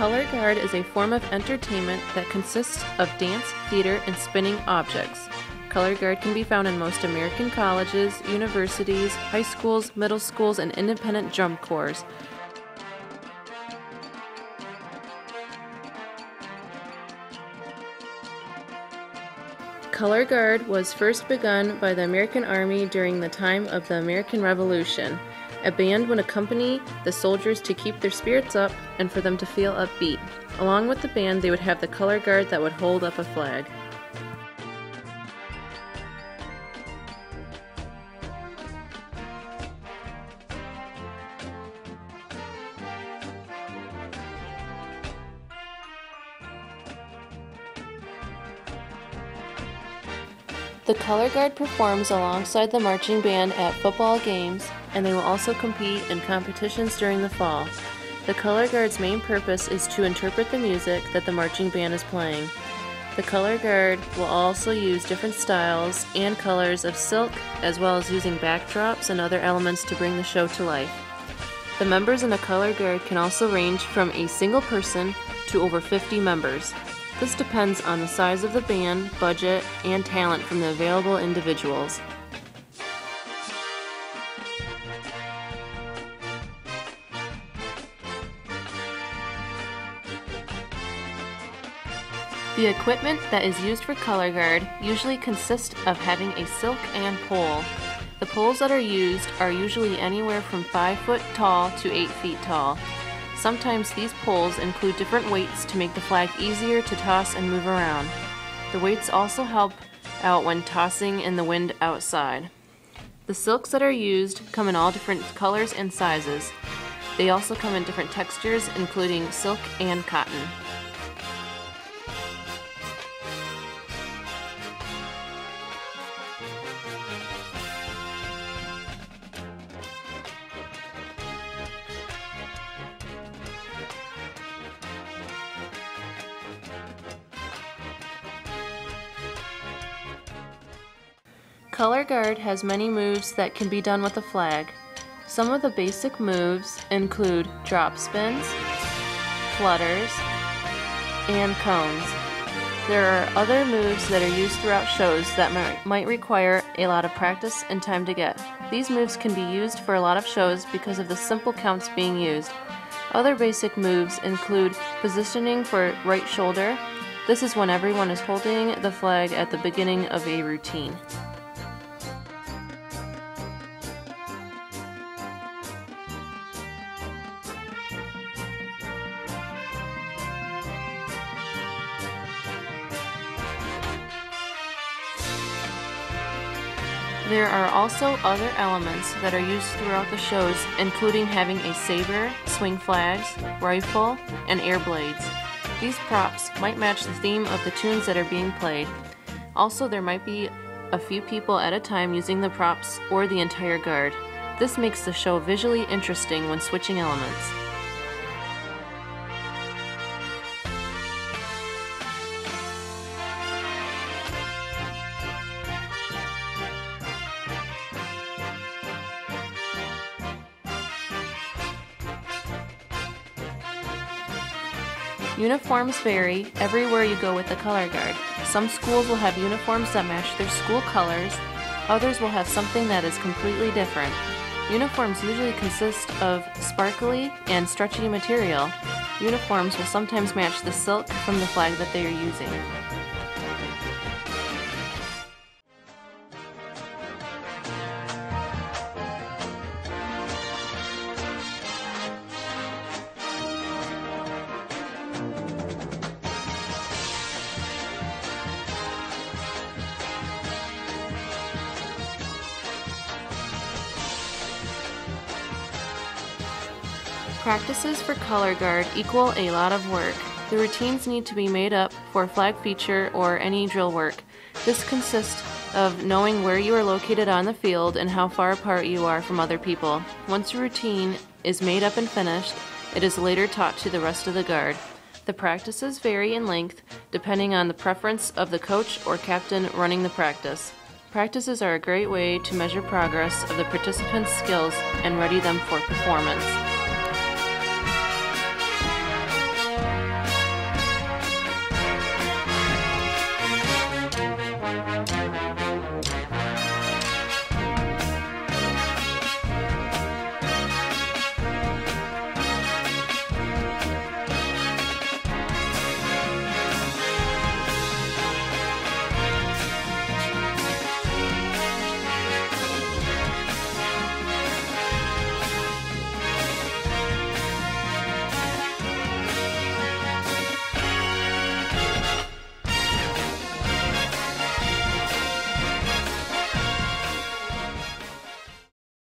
color guard is a form of entertainment that consists of dance, theater, and spinning objects. Color guard can be found in most American colleges, universities, high schools, middle schools, and independent drum corps. Color Guard was first begun by the American Army during the time of the American Revolution. A band would accompany the soldiers to keep their spirits up and for them to feel upbeat. Along with the band, they would have the color guard that would hold up a flag. The color guard performs alongside the marching band at football games, and they will also compete in competitions during the fall. The color guard's main purpose is to interpret the music that the marching band is playing. The color guard will also use different styles and colors of silk, as well as using backdrops and other elements to bring the show to life. The members in a color guard can also range from a single person to over 50 members. This depends on the size of the band, budget, and talent from the available individuals. The equipment that is used for color guard usually consists of having a silk and pole. The poles that are used are usually anywhere from 5 foot tall to 8 feet tall. Sometimes these poles include different weights to make the flag easier to toss and move around. The weights also help out when tossing in the wind outside. The silks that are used come in all different colors and sizes. They also come in different textures including silk and cotton. Color Guard has many moves that can be done with a flag. Some of the basic moves include drop spins, flutters, and cones. There are other moves that are used throughout shows that might require a lot of practice and time to get. These moves can be used for a lot of shows because of the simple counts being used. Other basic moves include positioning for right shoulder. This is when everyone is holding the flag at the beginning of a routine. There are also other elements that are used throughout the shows, including having a saber, swing flags, rifle, and air blades. These props might match the theme of the tunes that are being played. Also, there might be a few people at a time using the props or the entire guard. This makes the show visually interesting when switching elements. Uniforms vary everywhere you go with the color guard. Some schools will have uniforms that match their school colors, others will have something that is completely different. Uniforms usually consist of sparkly and stretchy material. Uniforms will sometimes match the silk from the flag that they are using. Practices for color guard equal a lot of work. The routines need to be made up for flag feature or any drill work. This consists of knowing where you are located on the field and how far apart you are from other people. Once a routine is made up and finished, it is later taught to the rest of the guard. The practices vary in length depending on the preference of the coach or captain running the practice. Practices are a great way to measure progress of the participants' skills and ready them for performance.